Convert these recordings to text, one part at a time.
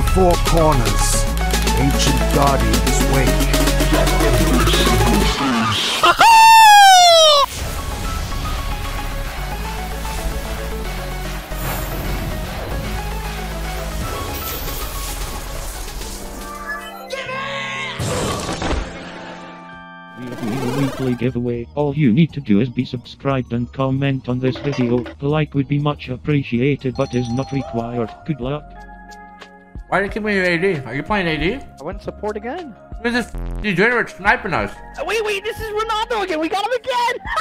the four corners. Ancient guardians wait. a weekly giveaway. All you need to do is be subscribed and comment on this video. The like would be much appreciated but is not required. Good luck. Why did you keep me AD? Are you playing AD? I went support again. Who's this degenerate sniping us? Uh, Wait, wait, this is Ronaldo again. We got him again.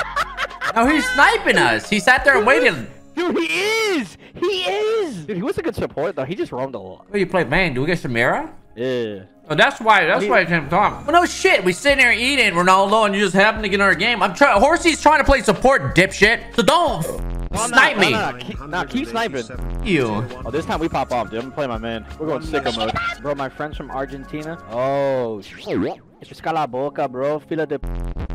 No, he's sniping us. He sat there and waited. Dude, he is. He is. Dude, he was a good support though. He just roamed a lot. Oh, you play man? Do we get Samira? Yeah. Oh, that's why. That's why I can't talk. Well, no shit. We sitting here eating Ronaldo, and you just happen to get in our game. I'm trying. Horsey's trying to play support, dipshit. So don't snipe me. Nah, keep, nah, keep sniping. You. Oh, this time we pop off, dude. I'm gonna play my man. We're going sicko mode. Bro, my friends from Argentina. Oh, shit. It's la boca, bro. Fila de...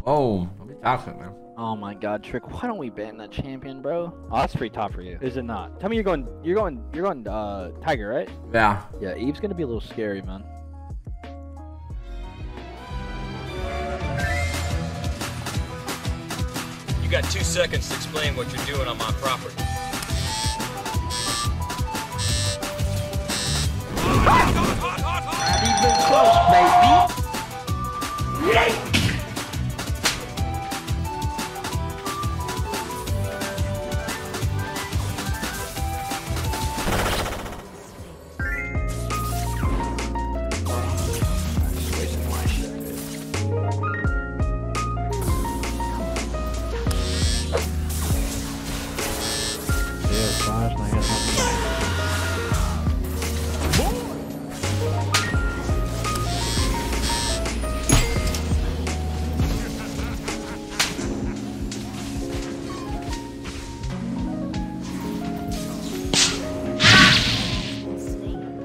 Oh, what are man? Oh my god, Trick. Why don't we ban that champion, bro? Oh, that's free top for you. Is it not? Tell me you're going, you're going, you're going, uh, Tiger, right? Yeah. Yeah, Eve's gonna be a little scary, man. Got two seconds to explain what you're doing on my property.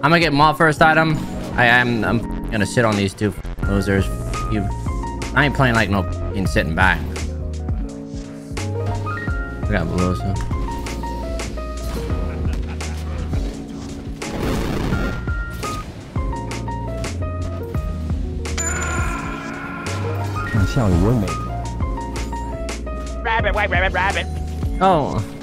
I'm gonna get mod first item. I am I'm, gonna sit on these two losers. You, I ain't playing like no fucking sitting back. I got blue so. Sound roommate. Rabbit, white rabbit, rabbit. Oh.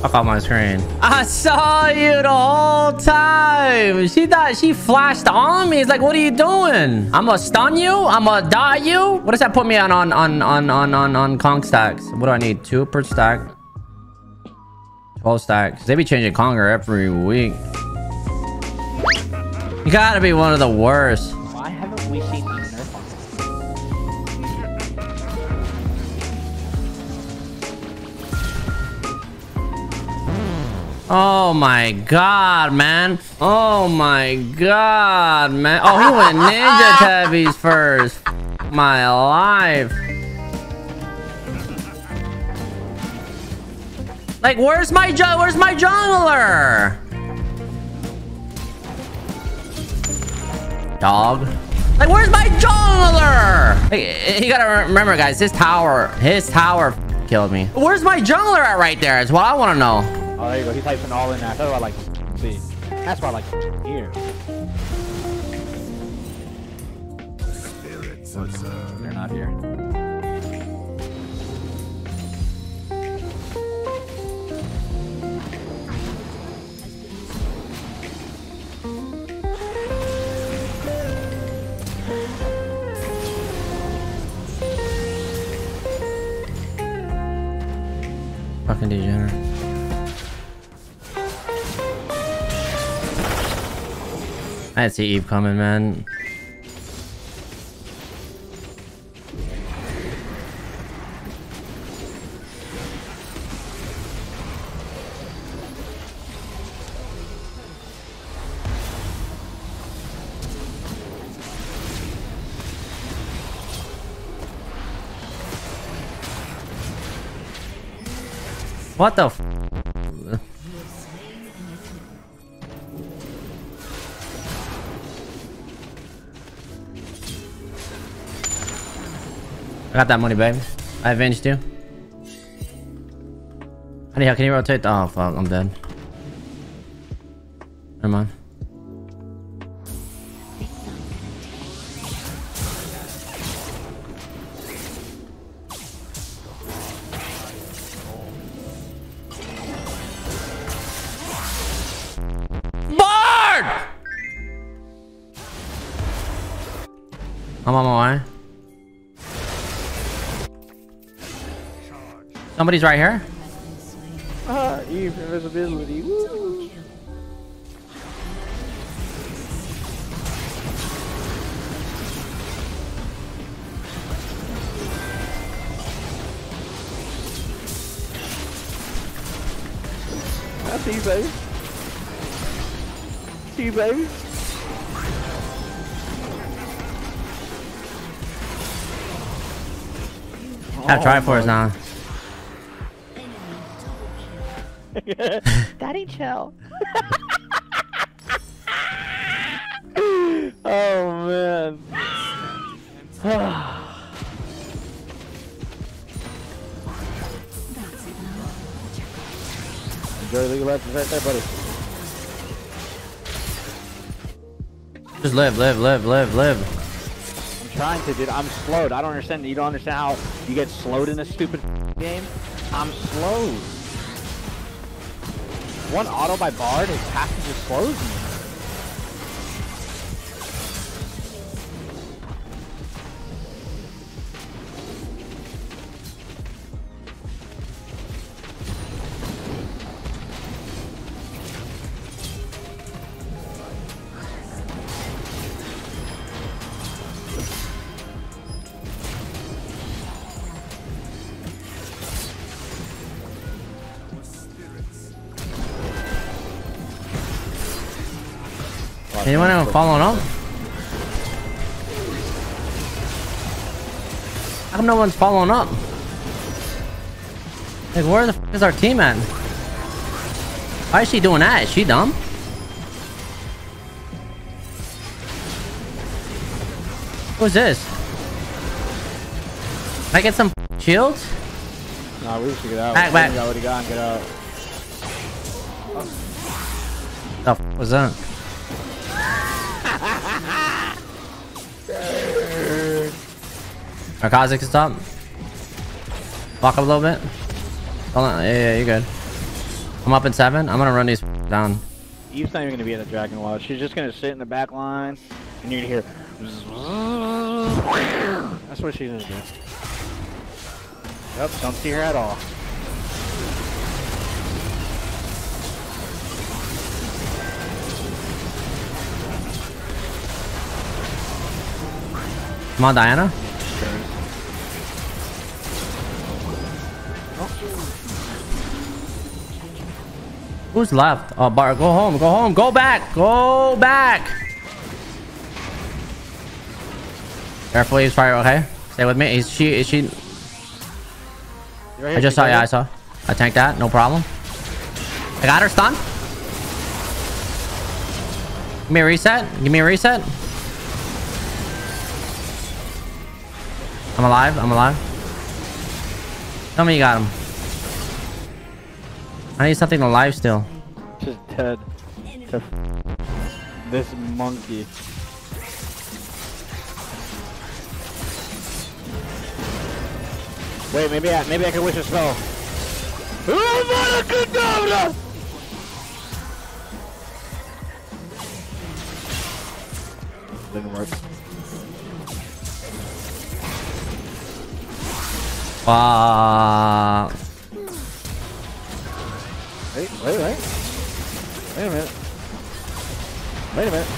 Fuck off my screen. I saw you the whole time. She thought she flashed on me. It's like, what are you doing? I'ma stun you? I'ma die you? What does that put me on on on on on on, on Kong stacks? What do I need? Two per stack. 12 stacks. They be changing Conger every week. You gotta be one of the worst. Why haven't we seen Oh my god, man. Oh my god, man. Oh, he went Ninja Tabis first. My life. Like, where's my Where's my jungler? Dog. Like, where's my jungler? Hey, you gotta remember, guys. His tower, his tower killed me. Where's my jungler at right there? Is what I want to know. Oh, there you go. He types in all in that. That's what I like to see. That's what I like to hear. They're not here. I see Eve coming, man. What the f- I got that money, babe. I avenged you. Anyhow, can you rotate? Oh, fuck. I'm dead. Never mind. Bard! I'm on my way. Somebody's right here. Ah, Eve, invisibility. Woo. I see you, baby. See you, baby. Have Triforce now. Daddy, chill. oh man. Enjoy League of Legends right there, buddy. Just live, live, live, live, live. I'm trying to, dude. I'm slowed. I don't understand. You don't understand how you get slowed in this stupid game? I'm slowed. One auto by Bard, his passive just slows Anyone ever following up? How come no one's following up? Like, where the f is our team at? Why is she doing that? Is she dumb? Who's this? Can I get some shields? Nah, we should get out. Back, We back. he got and get out. The f was that? Our Kha'Zix is up. Walk up a little bit. Hold on. Yeah, yeah, you're good. I'm up in seven. I'm gonna run these down. Eve's not even gonna be in the Dragon Watch. She's just gonna sit in the back line, and you're gonna hear. That's what she's gonna do. Yep, don't see her at all. Come on, Diana. Who's left? Oh, Bard, go home, go home, go back, go back. Careful, he's fire. Okay, stay with me. Is she? Is she? Right I just saw. Yeah, I saw. I tanked that. No problem. I got her stun. Give me a reset. Give me a reset. I'm alive. I'm alive. Tell me you got him. I need something alive still. Just dead. This monkey. Wait, maybe I maybe I can wish a spell. Didn't work. Fuck. Wait, wait, wait. Wait a minute. Wait a minute.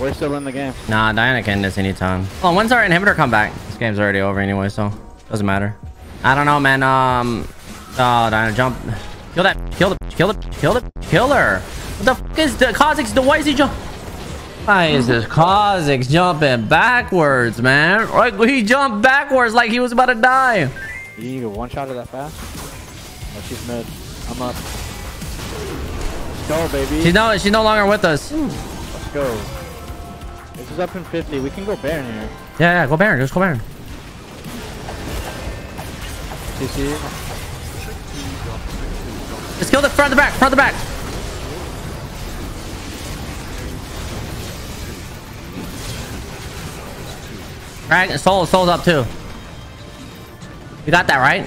We're still in the game. Nah, Diana can this anytime. Well, when's our inhibitor come back? This game's already over anyway, so doesn't matter. I don't know, man. Um, oh, Diana, jump. Kill that. Kill the. Kill the. Kill the. Kill her. What the f is the Kha'Zix? The why is he jump? Why is this Kha'Zix jumping backwards, man? Like he jumped backwards like he was about to die. You need a one shot of that fast? Oh, she's mid. I'm up. Let's go, baby. She's no. She's no longer with us. Let's go. This is up in 50. We can go Baron here. yeah. Yeah, go Baron. Just go Baron. CC. Let's kill the front the back, front the back. Right, soul, soul's up too. You got that right?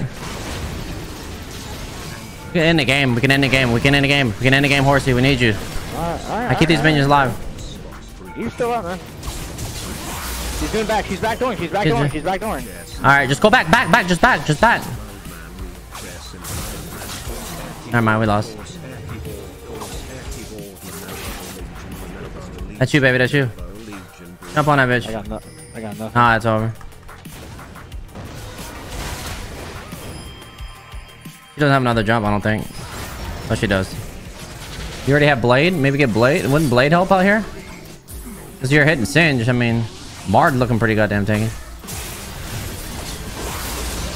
We can end the game. We can end the game. We can end the game. We can end the game, horsey. We need you. Alright, alright. I keep these minions alive. You still up, man. She's doing back. She's back doing. She's back doing- She's back doing. All right, just go back, back, back, just back, just back. Never mind, we lost. That's you, baby. That's you. Jump on that bitch. I got nothing. I got nothing. Ah, it's over. She doesn't have another jump, I don't think. Oh, she does. You already have Blade? Maybe get Blade? Wouldn't Blade help out here? Because you're hitting Singe. I mean, Bard looking pretty goddamn tanky.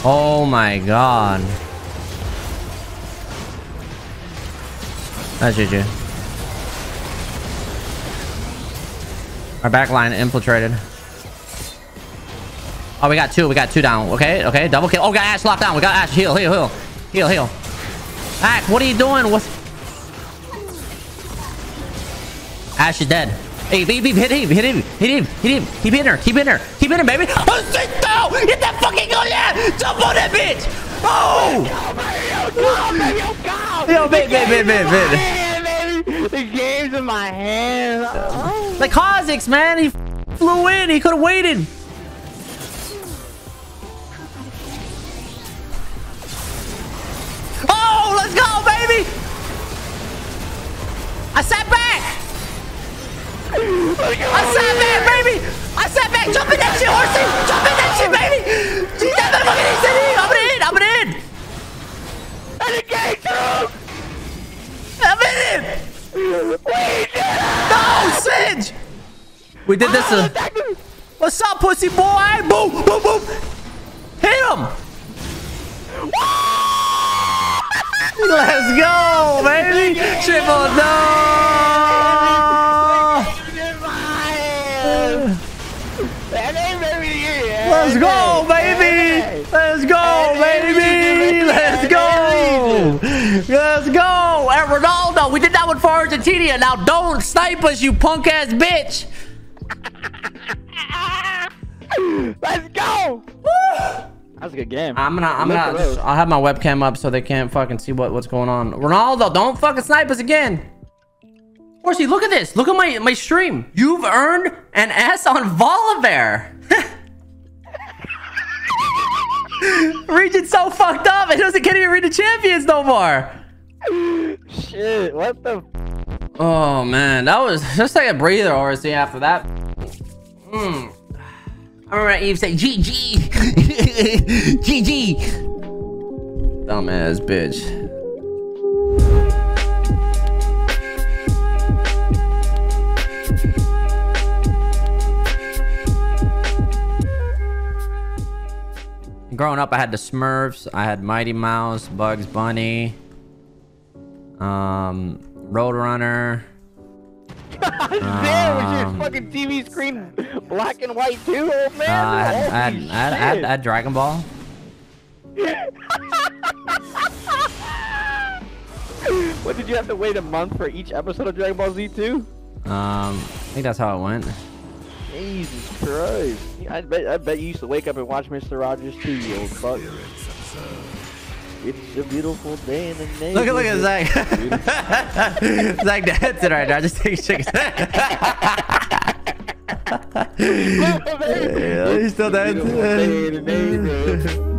Oh my god. That's GG. Our back line infiltrated. Oh, we got two. We got two down. Okay, okay. Double kill. Oh, we got Ashe locked down. We got Ashe. Heal, heal, heal. Heal, heal. Ashe, what are you doing? What? Ashe is dead. Hey, beep, beep, hit him, hit him, hit him, hit him. Keep hitting her, keep hitting her, keep hitting her, baby. Oh, sit down! Get that fucking gun, yeah! Jump on that bitch! Oh! Yo, bit, bit. Man, baby. The game's in my hands. Oh. Like Kha'Zix, man, he flew in. He could have waited. Let's go, baby! I sat back. I sat back, baby. I sat back. Jump in that shit, horsey. Jump in that shit, baby. She's that motherfucking easy. I'm in. I'm in. And the game through. I'm in. No, Singe. We did this. Uh, What's up, pussy boy? Boom, boom, boom. Hit him. Let's go, baby. Triple no. Let's go, baby. Let's go, baby. Let's go. Let's go. And Ronaldo, we did that one for Argentina. Now don't snipe us, you punk ass bitch. Let's go. That's a good game. I'm gonna, I'm Look gonna, those. I'll have my webcam up so they can't fucking see what, what's going on. Ronaldo, don't fucking snipe us again. Horsey, look at this. Look at my, my stream. You've earned an S on Volibear. Region's so fucked up. It doesn't can't even read the champions no more. Shit, what the? Oh man, that was just like a breather, Horsey. After that, Hmm. I remember Eve say GG, GG. Dumbass bitch. Growing up, I had the Smurfs, I had Mighty Mouse, Bugs Bunny, um, Roadrunner. Damn, was your Um, fucking TV screen black and white too, old man? Uh, I, had, I, had, I, had, I, had, Dragon Ball. What did you have to wait a month for each episode of Dragon Ball Z 2? Um, I think that's how it went. Jesus Christ. I bet I bet you used to wake up and watch Mr. Rogers too, you old fuck. It's a beautiful day in the neighborhood. Look at look at Zach. Zach dancing right now. Just take a chicken. Yeah, he's still day in the dancing. neighborhood.